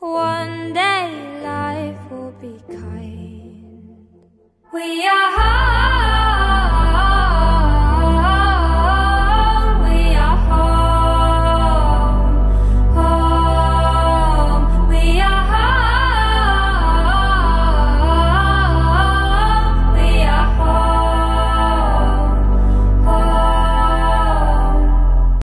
One day life will be kind. We are.